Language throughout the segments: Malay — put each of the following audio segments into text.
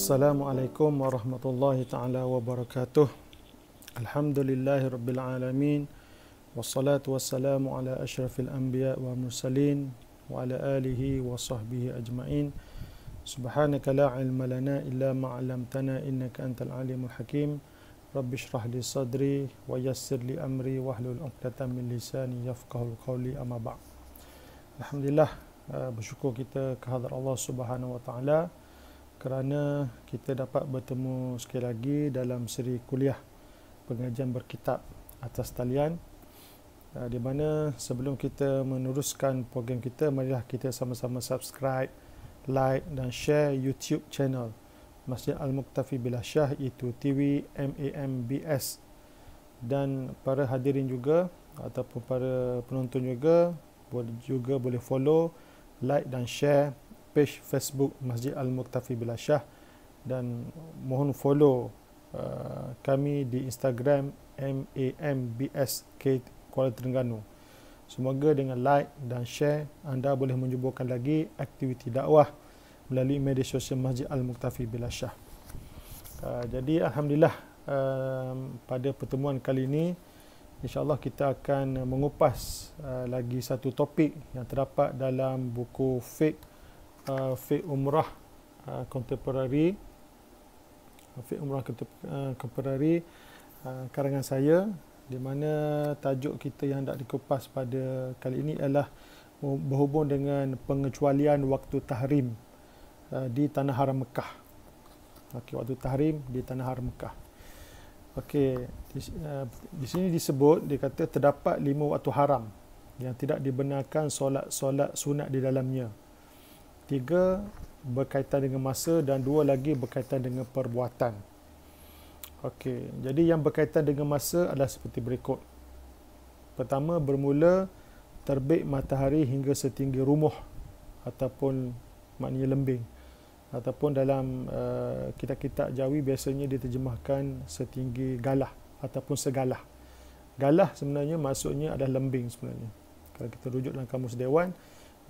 Assalamualaikum warahmatullahi taala wabarakatuh. Alhamdulillahi rabbil alamin. Wassalatu wassalamu ala asyrafil anbiya wa mursalin wa ala alihi wa sahbihi ajma'in. Subhanaka la ilma lana illa ma 'allamtana innaka antal alimul hakim. Rabbi shrah li sadri wa yassir li amri wahlul 'uqdatam min lisani yafqahul qawli amma ba'd. Alhamdulillah uh, bersyukur kita kehadrat Allah Subhanahu wa taala kerana kita dapat bertemu sekali lagi dalam seri kuliah pengajian berkitab atas talian uh, di mana sebelum kita meneruskan program kita marilah kita sama-sama subscribe, like dan share YouTube channel Masjid Al-Muktafi Billah Syah itu TV MAMBS dan para hadirin juga ataupun para penonton juga boleh juga boleh follow, like dan share page Facebook Masjid Al-Muktafi Billah Syah dan mohon follow uh, kami di Instagram MAMBSK Kuala Terengganu. Semoga dengan like dan share anda boleh menjumpakan lagi aktiviti dakwah melalui media sosial Masjid Al-Muktafi Billah Syah. Uh, jadi Alhamdulillah uh, pada pertemuan kali ini InsyaAllah kita akan mengupas uh, lagi satu topik yang terdapat dalam buku Fiqh uh, Fiqh Umrah uh, Contemporary Fiqh Umrah Contemporary uh, karangan saya di mana tajuk kita yang hendak dikupas pada kali ini adalah berhubung dengan pengecualian waktu tahrim uh, di Tanah Haram Mekah. Okey, waktu tahrim di Tanah Haram Mekah. Okey, di, uh, di sini disebut dia kata terdapat lima waktu haram yang tidak dibenarkan solat-solat sunat di dalamnya. Tiga berkaitan dengan masa dan dua lagi berkaitan dengan perbuatan. Okey, jadi yang berkaitan dengan masa adalah seperti berikut. Pertama bermula terbit matahari hingga setinggi rumah ataupun maknanya lembing ataupun dalam uh, kitab-kitab Jawi biasanya diterjemahkan setinggi galah ataupun segalah. Galah sebenarnya maksudnya adalah lembing sebenarnya. Kalau kita rujuk dalam kamus dewan,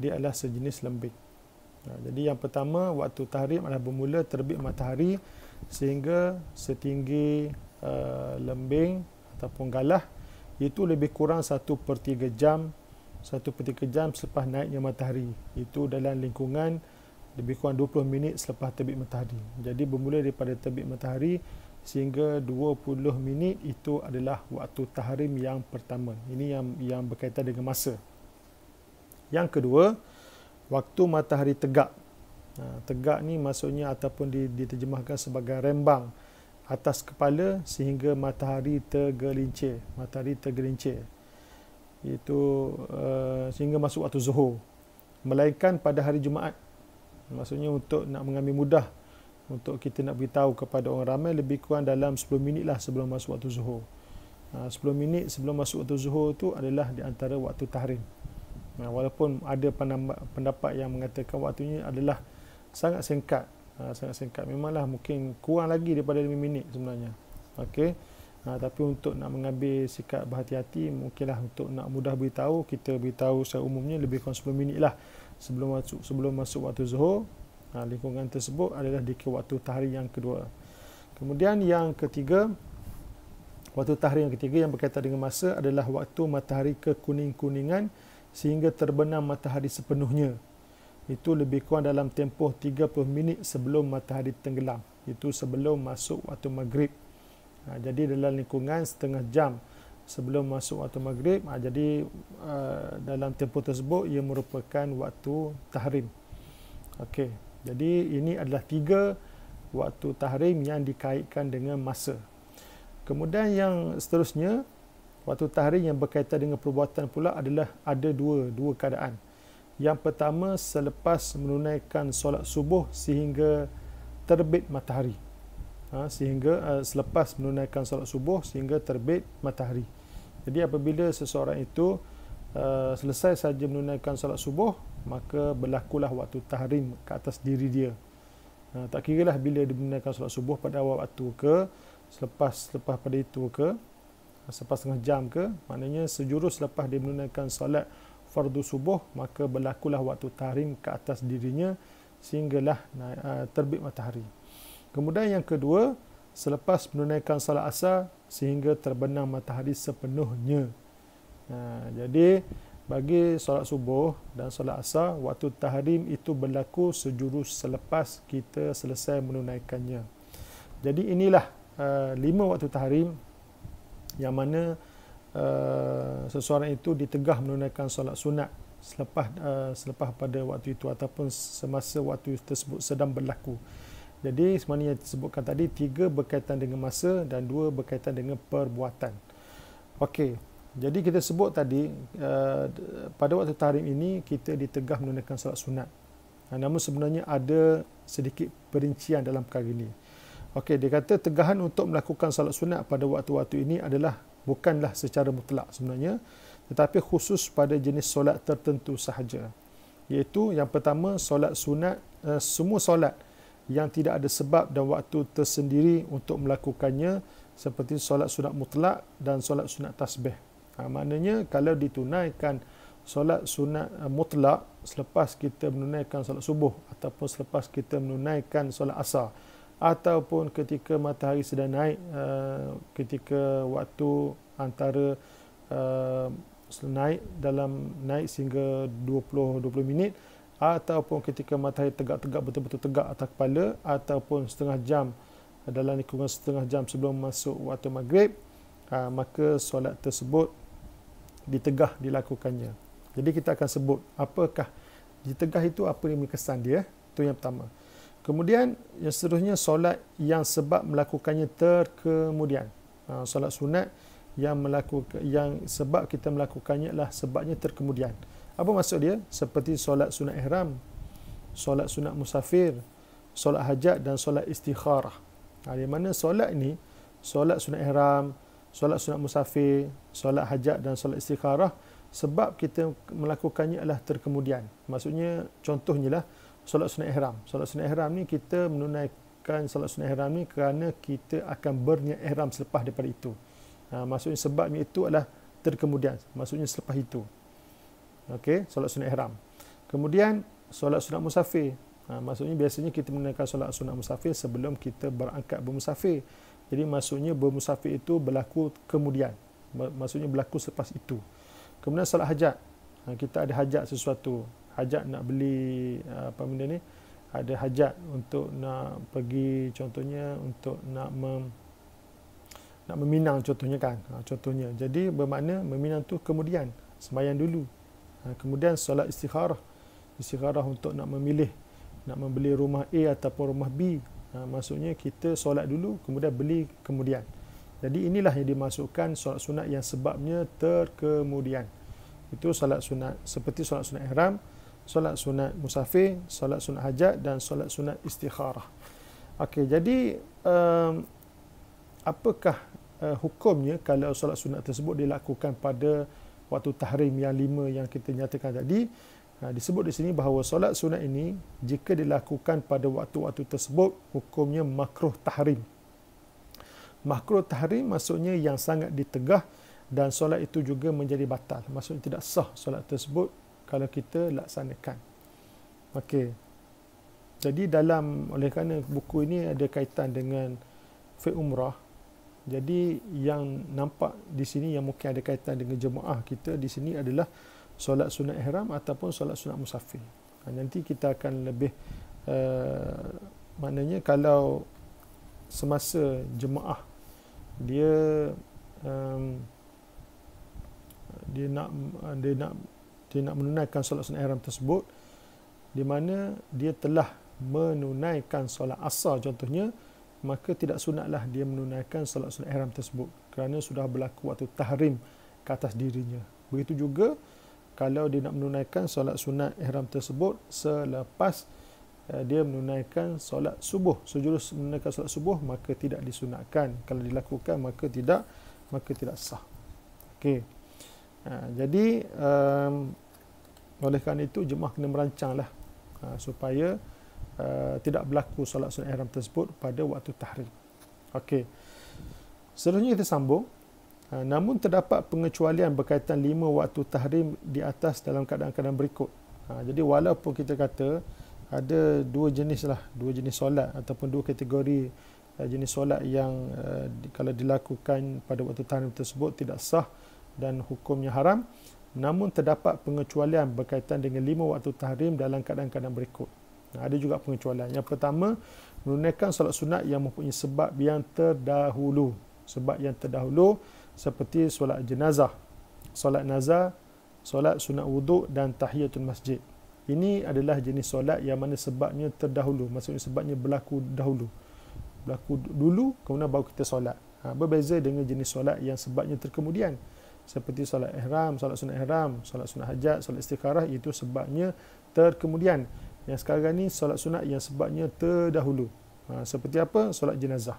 dia adalah sejenis lembing. Nah, jadi yang pertama waktu tahrim adalah bermula terbit matahari sehingga setinggi uh, lembing ataupun galah itu lebih kurang 1 per 3 jam 1 per 3 jam selepas naiknya matahari. Itu dalam lingkungan lebih kurang 20 minit selepas terbit matahari. Jadi bermula daripada terbit matahari sehingga 20 minit itu adalah waktu tahrim yang pertama. Ini yang yang berkaitan dengan masa. Yang kedua, waktu matahari tegak. Ha, tegak ni maksudnya ataupun diterjemahkan sebagai rembang atas kepala sehingga matahari tergelincir. Matahari tergelincir. Itu uh, sehingga masuk waktu zuhur. Melainkan pada hari Jumaat Maksudnya untuk nak mengambil mudah untuk kita nak beritahu kepada orang ramai lebih kurang dalam 10 minit lah sebelum masuk waktu zuhur. Ha, 10 minit sebelum masuk waktu zuhur tu adalah di antara waktu tahrim. Ha, walaupun ada pendapat yang mengatakan waktunya adalah sangat singkat. Ha, sangat singkat. Memanglah mungkin kurang lagi daripada 5 minit sebenarnya. Okey. Ha, tapi untuk nak mengambil sikap berhati-hati mungkinlah untuk nak mudah beritahu kita beritahu secara umumnya lebih kurang 10 minit lah sebelum masuk sebelum masuk waktu zuhur ha, lingkungan tersebut adalah di waktu tahri yang kedua kemudian yang ketiga waktu tahri yang ketiga yang berkaitan dengan masa adalah waktu matahari kekuning-kuningan sehingga terbenam matahari sepenuhnya. Itu lebih kurang dalam tempoh 30 minit sebelum matahari tenggelam. Itu sebelum masuk waktu maghrib. Ha, jadi dalam lingkungan setengah jam sebelum masuk waktu maghrib ha, jadi uh, dalam tempoh tersebut ia merupakan waktu tahrim. Okey jadi ini adalah tiga waktu tahrim yang dikaitkan dengan masa. Kemudian yang seterusnya waktu tahrim yang berkaitan dengan perbuatan pula adalah ada dua dua keadaan. Yang pertama selepas menunaikan solat subuh sehingga terbit matahari. Ha, sehingga uh, selepas menunaikan solat subuh sehingga terbit matahari. Jadi apabila seseorang itu uh, selesai saja menunaikan solat subuh, maka berlakulah waktu tahrim ke atas diri dia. Uh, tak kira lah bila dia menunaikan solat subuh pada awal waktu ke, selepas selepas pada itu ke, selepas setengah jam ke, maknanya sejurus selepas dia menunaikan solat fardu subuh, maka berlakulah waktu tahrim ke atas dirinya sehinggalah uh, terbit matahari. Kemudian yang kedua, selepas menunaikan solat asar sehingga terbenam matahari sepenuhnya. Ha, jadi bagi solat subuh dan solat asar, waktu tahrim itu berlaku sejurus selepas kita selesai menunaikannya. Jadi inilah uh, lima waktu tahrim yang mana uh, seseorang itu ditegah menunaikan solat sunat selepas uh, selepas pada waktu itu ataupun semasa waktu tersebut sedang berlaku. Jadi sebenarnya yang disebutkan tadi tiga berkaitan dengan masa dan dua berkaitan dengan perbuatan. Okey. Jadi kita sebut tadi uh, pada waktu tahrim ini kita ditegah menunaikan solat sunat. Uh, namun sebenarnya ada sedikit perincian dalam perkara ini. Okey, dia kata tegahan untuk melakukan solat sunat pada waktu-waktu ini adalah bukanlah secara mutlak sebenarnya tetapi khusus pada jenis solat tertentu sahaja. Iaitu yang pertama solat sunat uh, semua solat yang tidak ada sebab dan waktu tersendiri untuk melakukannya seperti solat sunat mutlak dan solat sunat tasbih. Ha, maknanya kalau ditunaikan solat sunat uh, mutlak selepas kita menunaikan solat subuh ataupun selepas kita menunaikan solat asar ataupun ketika matahari sedang naik uh, ketika waktu antara uh, naik dalam naik sehingga 20 20 minit ataupun ketika matahari tegak-tegak betul-betul tegak atas kepala ataupun setengah jam dalam lingkungan setengah jam sebelum masuk waktu maghrib ha, maka solat tersebut ditegah dilakukannya. Jadi kita akan sebut apakah ditegah itu apa yang kesan dia? Itu yang pertama kemudian yang seterusnya solat yang sebab melakukannya terkemudian ha, solat sunat yang melakukan yang sebab kita melakukannya adalah sebabnya terkemudian apa maksud dia? Seperti solat sunat ihram, solat sunat musafir, solat hajat dan solat istikharah. Ha, di mana solat ini, solat sunat ihram, solat sunat musafir, solat hajat dan solat istikharah, sebab kita melakukannya adalah terkemudian. Maksudnya, contohnya lah, solat sunat ihram. Solat sunat ihram ni kita menunaikan solat sunat ihram ni kerana kita akan berniat ihram selepas daripada itu. Ha, maksudnya sebabnya itu adalah terkemudian. Maksudnya selepas itu. Okey, solat sunat ihram. Kemudian solat sunat musafir. Ha, maksudnya biasanya kita menunaikan solat sunat musafir sebelum kita berangkat bermusafir. Jadi maksudnya bermusafir itu berlaku kemudian. Maksudnya berlaku selepas itu. Kemudian solat hajat. Ha, kita ada hajat sesuatu. Hajat nak beli apa benda ni? Ada hajat untuk nak pergi contohnya untuk nak mem, nak meminang contohnya kan. Ha, contohnya. Jadi bermakna meminang tu kemudian sembahyang dulu Ha, kemudian solat istikharah. Istikharah untuk nak memilih nak membeli rumah A ataupun rumah B. Ha, maksudnya kita solat dulu kemudian beli kemudian. Jadi inilah yang dimasukkan solat sunat yang sebabnya terkemudian. Itu solat sunat seperti solat sunat ihram, solat sunat musafir, solat sunat hajat dan solat sunat istikharah. Okey, jadi um, apakah uh, hukumnya kalau solat sunat tersebut dilakukan pada waktu tahrim yang lima yang kita nyatakan tadi? Ha, disebut di sini bahawa solat sunat ini jika dilakukan pada waktu-waktu tersebut hukumnya makruh tahrim. Makruh tahrim maksudnya yang sangat ditegah dan solat itu juga menjadi batal. Maksudnya tidak sah solat tersebut kalau kita laksanakan okey jadi dalam oleh kerana buku ini ada kaitan dengan fiqh umrah jadi yang nampak di sini yang mungkin ada kaitan dengan jemaah kita di sini adalah solat sunat ihram ataupun solat sunat musafir. Ha, nanti kita akan lebih uh, maknanya kalau semasa jemaah dia um, dia nak dia nak dia nak menunaikan solat sunat ihram tersebut di mana dia telah menunaikan solat asar contohnya maka tidak sunatlah dia menunaikan solat sunat ihram tersebut kerana sudah berlaku waktu tahrim ke atas dirinya. Begitu juga kalau dia nak menunaikan solat sunat ihram tersebut selepas uh, dia menunaikan solat subuh. Sejurus menunaikan solat subuh maka tidak disunatkan. Kalau dilakukan maka tidak maka tidak sah. Okey. Uh, jadi um, oleh kerana itu jemaah kena merancanglah uh, supaya Uh, tidak berlaku solat sunat ihram tersebut pada waktu tahrim. Okey. Seterusnya kita sambung. Uh, namun terdapat pengecualian berkaitan lima waktu tahrim di atas dalam keadaan-keadaan berikut. Uh, jadi walaupun kita kata ada dua jenis lah dua jenis solat ataupun dua kategori uh, jenis solat yang uh, di, kalau dilakukan pada waktu tahrim tersebut tidak sah dan hukumnya haram namun terdapat pengecualian berkaitan dengan lima waktu tahrim dalam keadaan-keadaan berikut nah, ada juga pengecualian yang pertama menunaikan solat sunat yang mempunyai sebab yang terdahulu sebab yang terdahulu seperti solat jenazah solat nazar solat sunat wuduk dan tahiyatul masjid ini adalah jenis solat yang mana sebabnya terdahulu. Maksudnya sebabnya berlaku dahulu. Berlaku dulu, kemudian baru kita solat. Ha, berbeza dengan jenis solat yang sebabnya terkemudian. Seperti solat ihram, solat sunat ihram, solat sunat hajat, solat istikharah, itu sebabnya terkemudian. Yang sekarang ni solat sunat yang sebabnya terdahulu. Ha, seperti apa? Solat jenazah.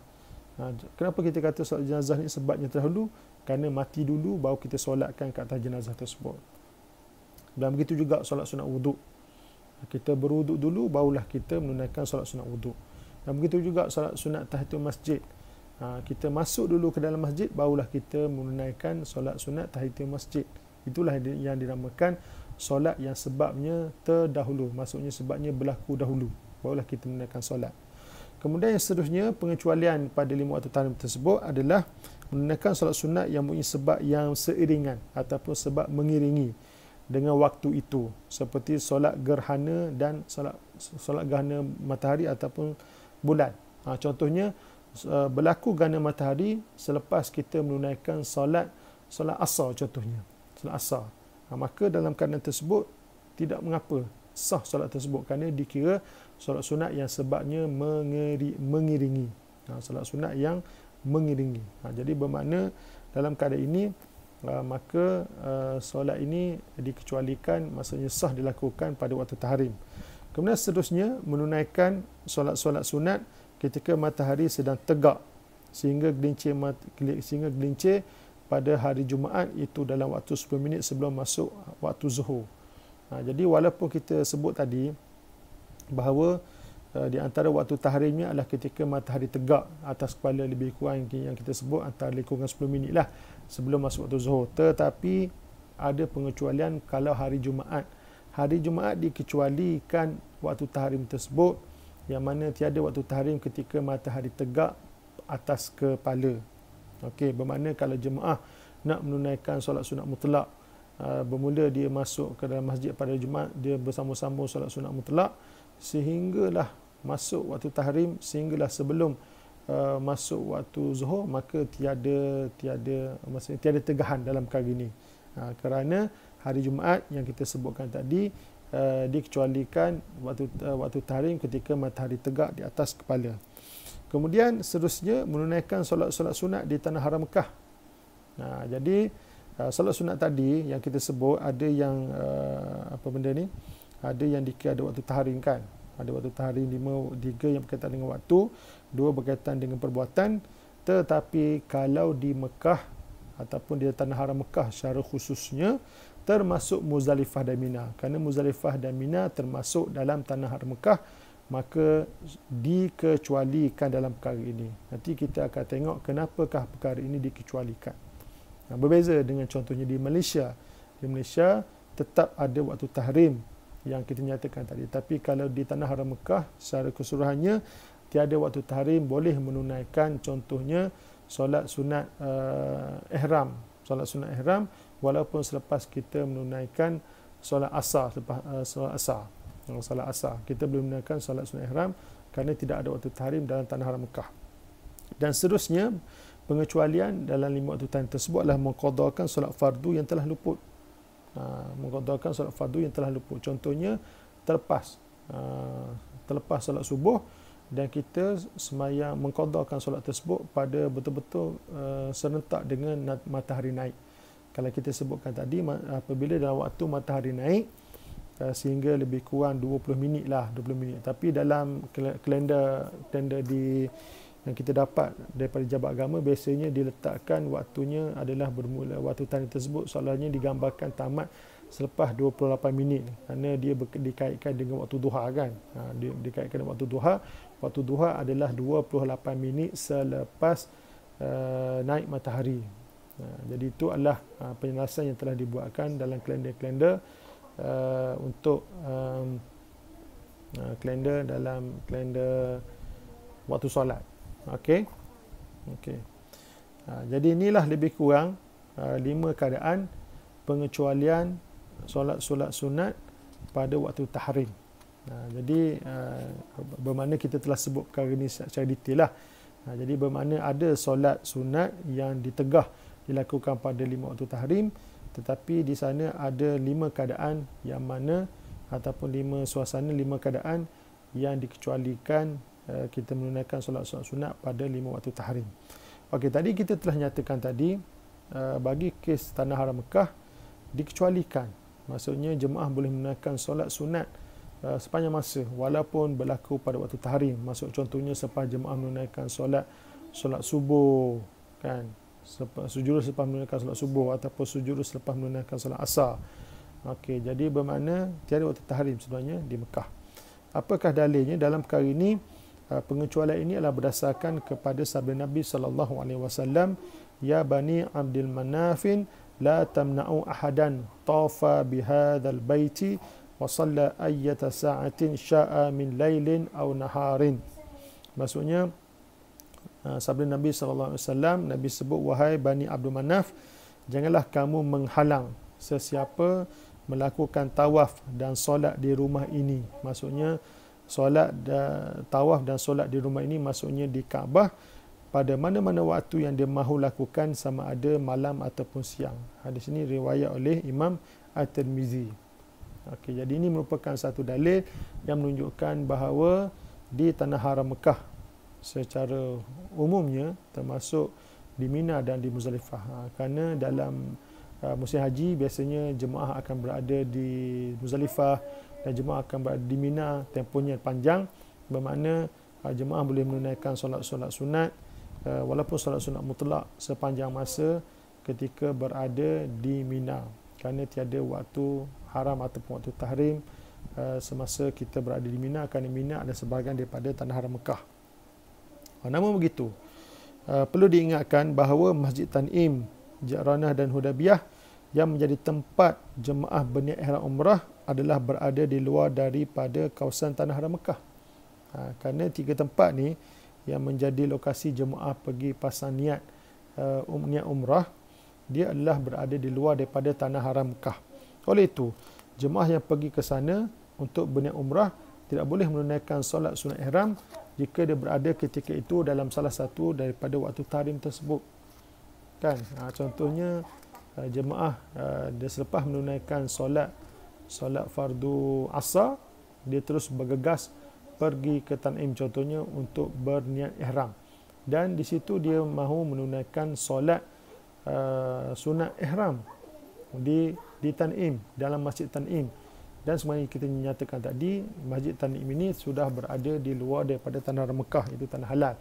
Ha, kenapa kita kata solat jenazah ni sebabnya terdahulu? Kerana mati dulu, baru kita solatkan ke atas jenazah tersebut. Dan begitu juga solat sunat wuduk kita berwuduk dulu barulah kita menunaikan solat sunat wuduk dan begitu juga solat sunat tahiyatul masjid kita masuk dulu ke dalam masjid barulah kita menunaikan solat sunat tahiyatul masjid. Itulah yang dinamakan solat yang sebabnya terdahulu. Maksudnya sebabnya berlaku dahulu. Barulah kita menunaikan solat. Kemudian yang seterusnya pengecualian pada lima waktu tahrim tersebut adalah menunaikan solat sunat yang mempunyai sebab yang seiringan ataupun sebab mengiringi dengan waktu itu. Seperti solat gerhana dan solat solat gerhana matahari ataupun bulan. Ha, contohnya berlaku gerhana matahari selepas kita menunaikan solat solat asar contohnya. Solat asar. Ha, maka dalam keadaan tersebut tidak mengapa sah solat tersebut kerana dikira solat sunat yang sebabnya mengiri, mengiringi. Ha, solat sunat yang mengiringi. Ha, jadi bermakna dalam keadaan ini uh, maka uh, solat ini dikecualikan maksudnya sah dilakukan pada waktu tahrim. Kemudian seterusnya menunaikan solat-solat sunat ketika matahari sedang tegak sehingga gelincir sehingga gelincir pada hari Jumaat itu dalam waktu 10 minit sebelum masuk waktu zuhur. Ha, jadi walaupun kita sebut tadi bahawa uh, di antara waktu tahrimnya adalah ketika matahari tegak atas kepala lebih kurang yang kita sebut antara kurang 10 minit lah sebelum masuk waktu zuhur tetapi ada pengecualian kalau hari Jumaat hari Jumaat dikecualikan waktu tahrim tersebut yang mana tiada waktu tahrim ketika matahari tegak atas kepala. Okey bermakna kalau jemaah nak menunaikan solat sunat mutlak uh, bermula dia masuk ke dalam masjid pada Jumaat dia bersama-sama solat sunat mutlak sehinggalah masuk waktu tahrim sehinggalah sebelum uh, masuk waktu zuhur maka tiada tiada maksudnya tiada tegahan dalam perkara ini. Uh, kerana hari Jumaat yang kita sebutkan tadi uh, dikecualikan waktu uh, waktu tahrim ketika matahari tegak di atas kepala. Kemudian seterusnya menunaikan solat-solat sunat di tanah haram Mekah. Uh, jadi uh, solat sunat tadi yang kita sebut ada yang uh, apa benda ni? Ada yang dikira ada waktu tahrim kan? Ada waktu tahrim lima tiga yang berkaitan dengan waktu dua berkaitan dengan perbuatan. Tetapi kalau di Mekah ataupun di tanah haram Mekah secara khususnya termasuk Muzdalifah dan Mina. Kerana Muzdalifah dan Mina termasuk dalam tanah Mekah maka dikecualikan dalam perkara ini. Nanti kita akan tengok kenapakah perkara ini dikecualikan. Nah, berbeza dengan contohnya di Malaysia. Di Malaysia tetap ada waktu tahrim yang kita nyatakan tadi. Tapi kalau di tanah haram Mekah secara keseluruhannya tiada waktu tahrim boleh menunaikan contohnya solat sunat uh, ihram. Solat sunat ihram walaupun selepas kita menunaikan solat asar selepas uh, solat asar solat asar kita boleh menunaikan solat sunat ihram kerana tidak ada waktu tahrim dalam tanah haram Mekah. Dan seterusnya pengecualian dalam lima waktu tahrim tersebut adalah mengqadakan solat fardu yang telah luput. Uh, mengqadakan solat fardu yang telah luput. Contohnya terlepas uh, terlepas solat subuh dan kita semayang mengkodarkan solat tersebut pada betul-betul uh, serentak dengan matahari naik. Kalau kita sebutkan tadi apabila dalam waktu matahari naik uh, sehingga lebih kurang 20 minit lah 20 minit. Tapi dalam kalender kalender di yang kita dapat daripada jabat agama biasanya diletakkan waktunya adalah bermula waktu tani tersebut soalnya digambarkan tamat selepas 28 minit. Kerana dia dikaitkan dengan waktu duha kan? Ha, dia dikaitkan dengan waktu duha. Waktu duha adalah 28 minit selepas uh, naik matahari. ha, jadi itu adalah uh, penjelasan yang telah dibuatkan dalam kalender-kalender uh, untuk um, uh, kalender dalam kalender waktu solat. Okey? Okey. Jadi inilah lebih kurang uh, lima keadaan pengecualian solat-solat sunat pada waktu tahrim. Jadi uh, bermakna kita telah sebut perkara ini secara detail lah. Jadi bermakna ada solat sunat yang ditegah dilakukan pada lima waktu tahrim tetapi di sana ada lima keadaan yang mana ataupun lima suasana lima keadaan yang dikecualikan uh, kita menunaikan solat-solat sunat pada lima waktu tahrim. Okey, tadi kita telah nyatakan tadi uh, bagi kes tanah haram Mekah dikecualikan. Maksudnya jemaah boleh menunaikan solat sunat uh, sepanjang masa walaupun berlaku pada waktu tahrim. Maksud contohnya selepas jemaah menunaikan solat solat subuh kan sujud selepas menunaikan solat subuh ataupun sujud selepas menunaikan solat asar. Okey, jadi bermakna tiada waktu tahrim sebenarnya di Mekah. Apakah dalilnya dalam perkara ini? Uh, pengecualian ini adalah berdasarkan kepada sabda Nabi sallallahu alaihi wasallam, "Ya bani Abdul Manafin, la tamna'u ahadan tafa bihadzal baiti wa shalla ayyata sa'atin sya'a min lailin aw naharin." Maksudnya sabda Nabi sallallahu alaihi wasallam, Nabi sebut wahai bani Abdul Manaf, janganlah kamu menghalang sesiapa melakukan tawaf dan solat di rumah ini. Maksudnya solat tawaf dan solat di rumah ini maksudnya di Kaabah pada mana-mana waktu yang dia mahu lakukan sama ada malam ataupun siang. Hadis ini riwayat oleh Imam At-Tirmizi. Okey, jadi ini merupakan satu dalil yang menunjukkan bahawa di tanah haram Mekah secara umumnya termasuk di Mina dan di Muzdalifah. Ha, kerana dalam Uh, musim haji biasanya jemaah akan berada di Muzdalifah dan jemaah akan berada di Mina tempohnya panjang bermakna uh, jemaah boleh menunaikan solat-solat sunat uh, walaupun solat sunat mutlak sepanjang masa ketika berada di Mina kerana tiada waktu haram ataupun waktu tahrim semasa kita berada di Mina kerana Mina ada sebahagian daripada tanah haram Mekah. Namun begitu, perlu diingatkan bahawa Masjid Tanim Ja'ranah dan Hudabiyah yang menjadi tempat jemaah berniat ihram umrah adalah berada di luar daripada kawasan tanah haram Mekah. Ha, kerana tiga tempat ni yang menjadi lokasi jemaah pergi pasang niat uh, niat umrah dia adalah berada di luar daripada tanah haram Mekah. Oleh itu, jemaah yang pergi ke sana untuk berniat umrah tidak boleh menunaikan solat sunat ihram jika dia berada ketika itu dalam salah satu daripada waktu tahrim tersebut. Kan? Ha, contohnya uh, jemaah uh, dia selepas menunaikan solat solat fardu asar dia terus bergegas pergi ke Tanim contohnya untuk berniat ihram. Dan di situ dia mahu menunaikan solat uh, sunat ihram di di Tanim dalam Masjid Tanim dan semuanya kita nyatakan tadi Masjid Tanim ini sudah berada di luar daripada tanah Mekah itu tanah halal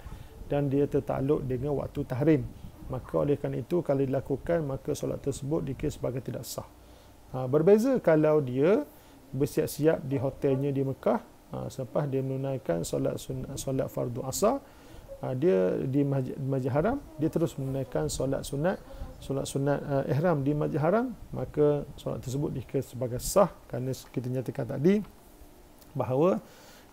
dan dia tertakluk dengan waktu tahrim maka oleh kerana itu kalau dilakukan maka solat tersebut dikira sebagai tidak sah. Ha, berbeza kalau dia bersiap-siap di hotelnya di Mekah ha, selepas dia menunaikan solat sunat, solat fardu asar ha, dia di masjid, haram dia terus menunaikan solat sunat solat sunat uh, ihram di masjid haram maka solat tersebut dikira sebagai sah kerana kita nyatakan tadi bahawa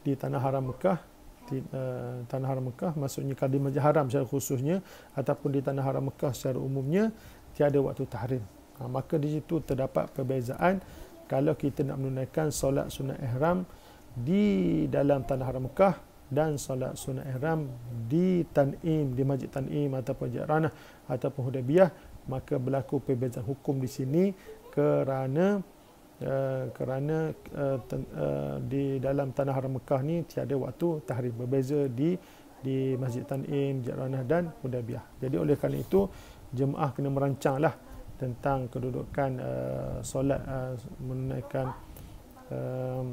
di tanah haram Mekah di uh, tanah haram Mekah maksudnya kalau di Masjid Haram secara khususnya ataupun di tanah haram Mekah secara umumnya tiada waktu tahrim. Ha, maka di situ terdapat perbezaan kalau kita nak menunaikan solat sunat ihram di dalam tanah haram Mekah dan solat sunat ihram di Tanim di Masjid Tanim ataupun Jaranah ataupun Hudaybiyah maka berlaku perbezaan hukum di sini kerana Uh, kerana uh, ten, uh, di dalam tanah haram Mekah ni tiada waktu tahrim berbeza di di Masjid Tanim, Jaranah dan Hudaybiyah. Jadi oleh kerana itu jemaah kena merancanglah tentang kedudukan uh, solat uh, menunaikan uh,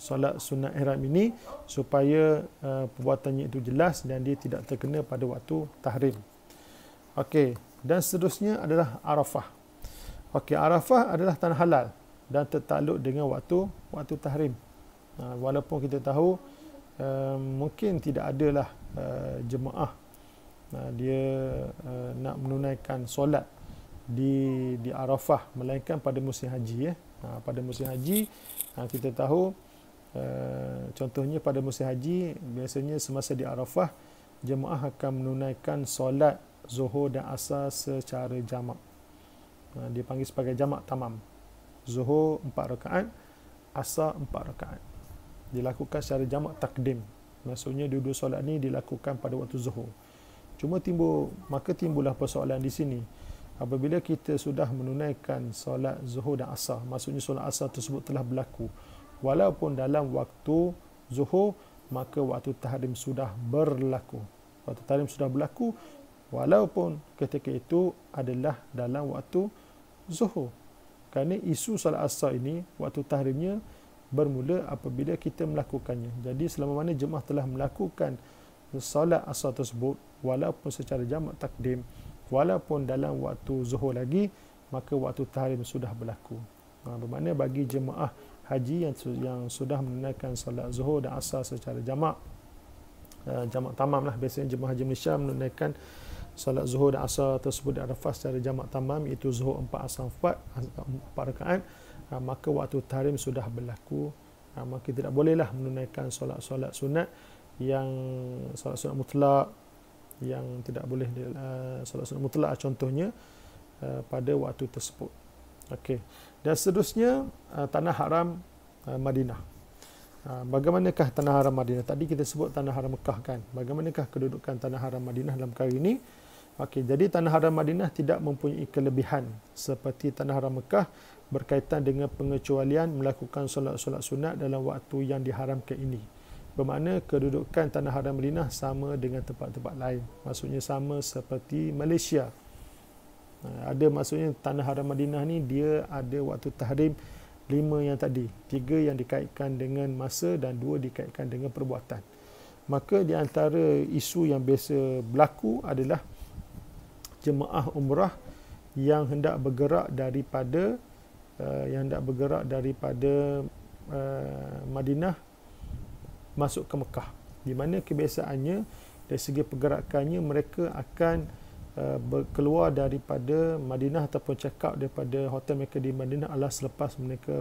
solat sunat ihram ini supaya uh, perbuatannya itu jelas dan dia tidak terkena pada waktu tahrim. Okey, dan seterusnya adalah Arafah. Okey, Arafah adalah tanah halal dan tertakluk dengan waktu waktu tahrim. Ha, walaupun kita tahu uh, mungkin tidak adalah uh, jemaah uh, dia uh, nak menunaikan solat di di Arafah melainkan pada musim haji ya. Ha, pada musim haji uh, kita tahu Uh, contohnya pada musim haji biasanya semasa di Arafah jemaah akan menunaikan solat zuhur dan asar secara jamak. Uh, dipanggil sebagai jamak tamam. Zuhur empat rakaat, asar empat rakaat. Dilakukan secara jamak takdim. Maksudnya dua-dua solat ni dilakukan pada waktu zuhur. Cuma timbul maka timbullah persoalan di sini. Apabila kita sudah menunaikan solat zuhur dan asar, maksudnya solat asar tersebut telah berlaku walaupun dalam waktu zuhur maka waktu tahrim sudah berlaku. Waktu tahrim sudah berlaku walaupun ketika itu adalah dalam waktu zuhur. Kerana isu salat asar ini waktu tahrimnya bermula apabila kita melakukannya. Jadi selama mana jemaah telah melakukan salat asar tersebut walaupun secara jamak takdim walaupun dalam waktu zuhur lagi maka waktu tahrim sudah berlaku. Ha, bermakna bagi jemaah haji yang yang sudah menunaikan solat zuhur dan asar secara jamak. Uh, jamak tamam lah. Biasanya jemaah haji Malaysia menunaikan solat zuhur dan asar tersebut di Arafah secara jamak tamam. Iaitu zuhur 4 asar 4 4 rakaat. Uh, maka waktu tahrim sudah berlaku. Uh, maka tidak bolehlah menunaikan solat-solat sunat yang solat sunat mutlak yang tidak boleh uh, solat sunat mutlak contohnya uh, pada waktu tersebut. Okey dan seterusnya uh, tanah haram uh, Madinah. Uh, bagaimanakah tanah haram Madinah? Tadi kita sebut tanah haram Mekah kan. Bagaimanakah kedudukan tanah haram Madinah dalam kali ini? Okey, jadi tanah haram Madinah tidak mempunyai kelebihan seperti tanah haram Mekah berkaitan dengan pengecualian melakukan solat-solat sunat dalam waktu yang diharamkan ini. Bermakna kedudukan tanah haram Madinah sama dengan tempat-tempat lain. Maksudnya sama seperti Malaysia. Ha, ada maksudnya tanah haram Madinah ni dia ada waktu tahrim lima yang tadi. Tiga yang dikaitkan dengan masa dan dua dikaitkan dengan perbuatan. Maka di antara isu yang biasa berlaku adalah jemaah umrah yang hendak bergerak daripada uh, yang hendak bergerak daripada uh, Madinah masuk ke Mekah. Di mana kebiasaannya dari segi pergerakannya mereka akan Uh, keluar daripada Madinah ataupun check out daripada hotel mereka di Madinah adalah selepas mereka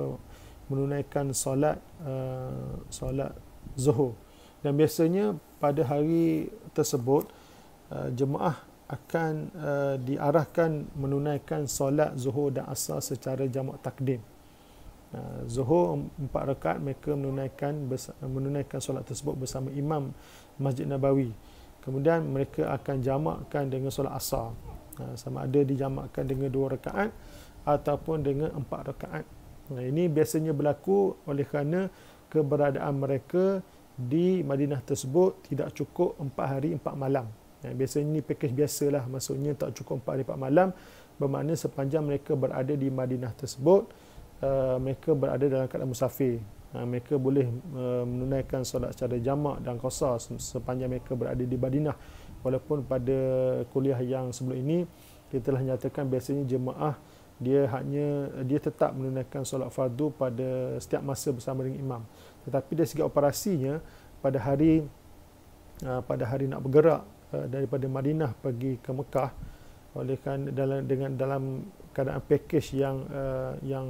menunaikan solat uh, solat zuhur. Dan biasanya pada hari tersebut uh, jemaah akan uh, diarahkan menunaikan solat zuhur dan asar secara jamak takdim. Uh, zuhur empat rakaat mereka menunaikan menunaikan solat tersebut bersama imam Masjid Nabawi kemudian mereka akan jamakkan dengan solat asar. Ha, sama ada dijamakkan dengan dua rakaat ataupun dengan empat rakaat. Nah, ini biasanya berlaku oleh kerana keberadaan mereka di Madinah tersebut tidak cukup empat hari empat malam. Nah, biasanya ini package biasalah. Maksudnya tak cukup empat hari empat malam. Bermakna sepanjang mereka berada di Madinah tersebut uh, mereka berada dalam keadaan musafir. Ha, mereka boleh uh, menunaikan solat secara jamak dan qasar sepanjang mereka berada di Madinah. Walaupun pada kuliah yang sebelum ini kita telah nyatakan biasanya jemaah dia hanya dia tetap menunaikan solat fardu pada setiap masa bersama dengan imam. Tetapi dari segi operasinya pada hari uh, pada hari nak bergerak daripada Madinah pergi ke Mekah oleh kan dalam dengan dalam keadaan package yang yang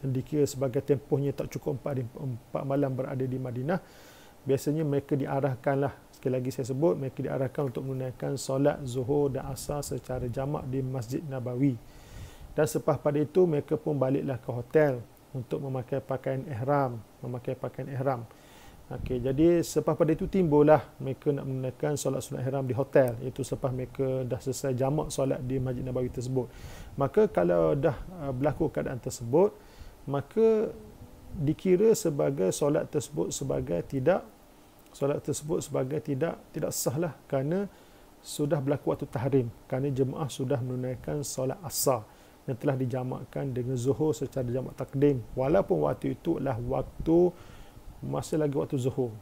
yang dikira sebagai tempohnya tak cukup empat, empat malam berada di Madinah biasanya mereka diarahkanlah. Sekali lagi saya sebut mereka diarahkan untuk menunaikan solat zuhur dan asar secara jamak di Masjid Nabawi. Dan selepas pada itu mereka pun baliklah ke hotel untuk memakai pakaian ihram memakai pakaian ihram. Okey, jadi selepas pada itu timbullah mereka nak menunaikan solat sunat ihram di hotel. Iaitu selepas mereka dah selesai jamak solat di Masjid Nabawi tersebut. Maka kalau dah uh, berlaku keadaan tersebut, maka dikira sebagai solat tersebut sebagai tidak solat tersebut sebagai tidak tidak sah lah kerana sudah berlaku waktu tahrim kerana jemaah sudah menunaikan solat asar yang telah dijamakkan dengan zuhur secara jamak takdim. Walaupun waktu itu adalah waktu masih lagi waktu zuhur.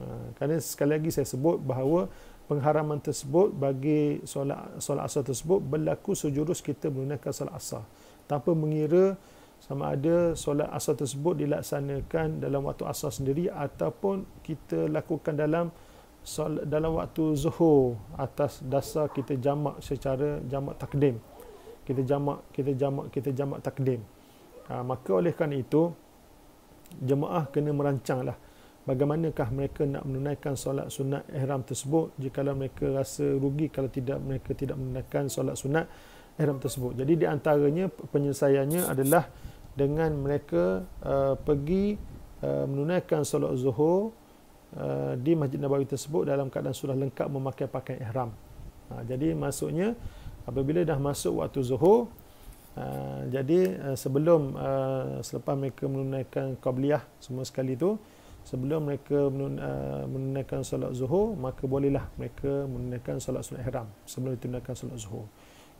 Ha, kerana sekali lagi saya sebut bahawa pengharaman tersebut bagi solat solat asar tersebut berlaku sejurus kita menunaikan solat asar tanpa mengira sama ada solat asar tersebut dilaksanakan dalam waktu asar sendiri ataupun kita lakukan dalam dalam waktu zuhur atas dasar kita jamak secara jamak takdim. Kita jamak kita jamak kita jamak takdim. Ha, maka oleh kerana itu jemaah kena merancanglah bagaimanakah mereka nak menunaikan solat sunat ihram tersebut. Jika mereka rasa rugi kalau tidak mereka tidak menunaikan solat sunat ihram tersebut. Jadi di antaranya penyelesaiannya adalah dengan mereka uh, pergi uh, menunaikan solat zuhur uh, di Masjid Nabawi tersebut dalam keadaan sudah lengkap memakai pakaian ihram. Uh, jadi maksudnya apabila dah masuk waktu zuhur uh, jadi uh, sebelum uh, selepas mereka menunaikan qabliyah semua sekali itu sebelum mereka uh, menunaikan solat zuhur maka bolehlah mereka menunaikan solat sunat ihram sebelum ditunaikan solat zuhur.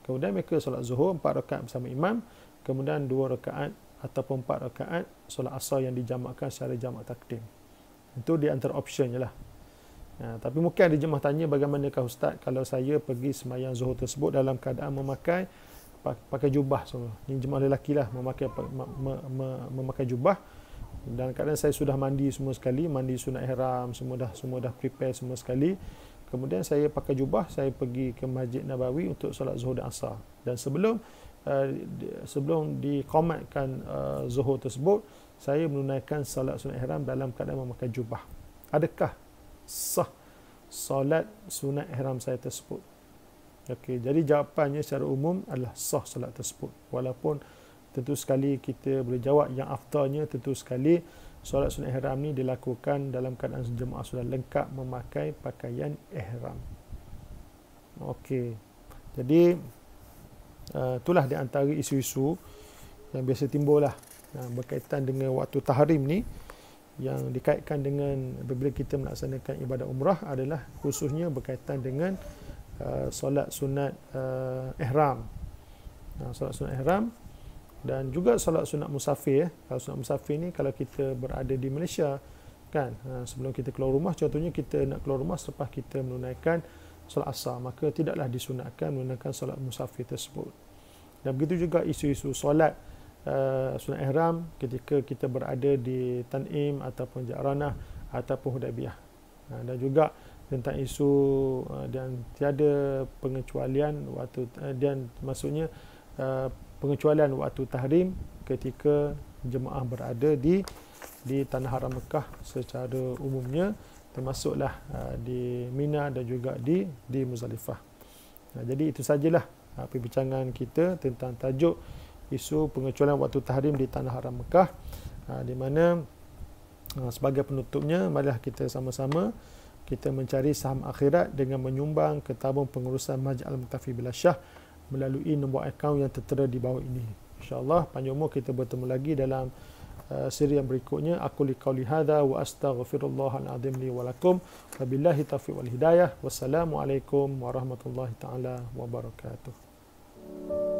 Kemudian mereka solat zuhur empat rakaat bersama imam. Kemudian dua rakaat ataupun empat rakaat solat asar yang dijamakkan secara jamak takdim. Itu di antara option je lah. Ya, tapi mungkin ada jemaah tanya bagaimanakah Ustaz kalau saya pergi semayang zuhur tersebut dalam keadaan memakai pakai jubah semua. Ini jemaah lelaki lah memakai, memakai jubah. Dan kadang saya sudah mandi semua sekali, mandi sunat ihram, semua dah semua dah prepare semua sekali. Kemudian saya pakai jubah, saya pergi ke Masjid Nabawi untuk solat Zuhur dan Asar. Dan sebelum uh, sebelum dikomatkan uh, Zuhur tersebut, saya menunaikan solat sunat ihram dalam keadaan memakai jubah. Adakah sah solat sunat ihram saya tersebut? Okey, jadi jawapannya secara umum adalah sah solat tersebut. Walaupun tentu sekali kita boleh jawab yang afdalnya tentu sekali solat sunat ihram ni dilakukan dalam keadaan jemaah sudah lengkap memakai pakaian ihram. Okey. Jadi uh, itulah di antara isu-isu yang biasa timbul lah uh, berkaitan dengan waktu tahrim ni yang dikaitkan dengan apabila kita melaksanakan ibadat umrah adalah khususnya berkaitan dengan uh, solat sunat uh, ihram. Uh, solat sunat ihram dan juga solat sunat musafir ya. Kalau sunat musafir ni kalau kita berada di Malaysia kan ha, sebelum kita keluar rumah contohnya kita nak keluar rumah selepas kita menunaikan solat asar maka tidaklah disunatkan menunaikan solat musafir tersebut. Dan begitu juga isu-isu solat uh, sunat ihram ketika kita berada di Tanim ataupun Ja'ranah ataupun Hudaybiyah. Ha, dan juga tentang isu uh, dan tiada pengecualian waktu uh, dan maksudnya uh, pengecualian waktu tahrim ketika jemaah berada di di tanah haram Mekah secara umumnya termasuklah uh, di Mina dan juga di di Muzdalifah. Jadi itu sajalah uh, perbincangan kita tentang tajuk isu pengecualian waktu tahrim di tanah haram Mekah uh, di mana sebagai penutupnya marilah kita sama-sama kita mencari saham akhirat dengan menyumbang ke tabung pengurusan Masjid Al-Muktafi Bila Syah melalui nombor akaun yang tertera di bawah ini. InsyaAllah panjang umur kita bertemu lagi dalam uh, siri yang berikutnya. Aku li qawli hadha wa astaghfirullah al-azim li walakum. Wabillahi taufiq wal hidayah. Wassalamualaikum warahmatullahi ta'ala wabarakatuh.